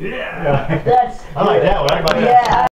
Yeah. yeah. That's. I like that one. I like that. Yeah.